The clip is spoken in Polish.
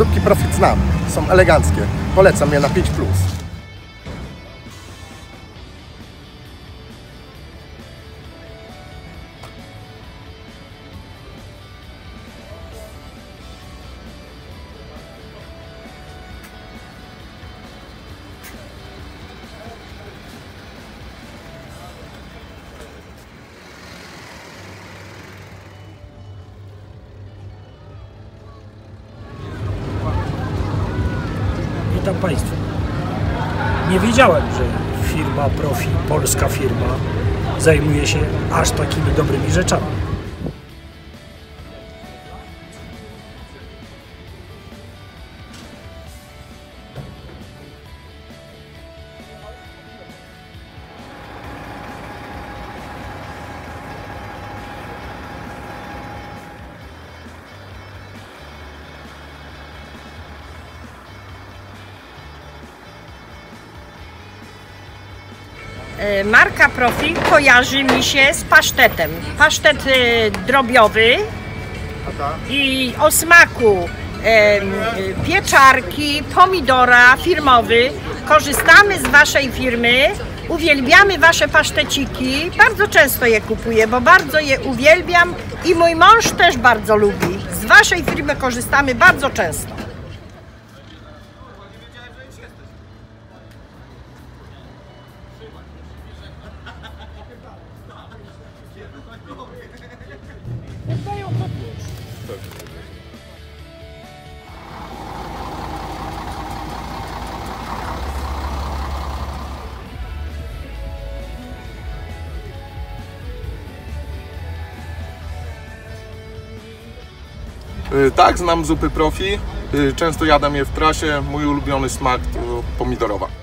Zupki Profit znam, są eleganckie. Polecam je na 5+. Witam Państwa. Nie wiedziałem, że firma Profi, polska firma, zajmuje się aż takimi dobrymi rzeczami. Marka Profil kojarzy mi się z pasztetem. Pasztet e, drobiowy i o smaku e, e, pieczarki, pomidora firmowy. Korzystamy z Waszej firmy, uwielbiamy Wasze paszteciki. Bardzo często je kupuję, bo bardzo je uwielbiam i mój mąż też bardzo lubi. Z Waszej firmy korzystamy bardzo często. Y, Tak, znam zupy profi. Y, Często jadam je w trasie. Mój ulubiony smak to pomidorowa.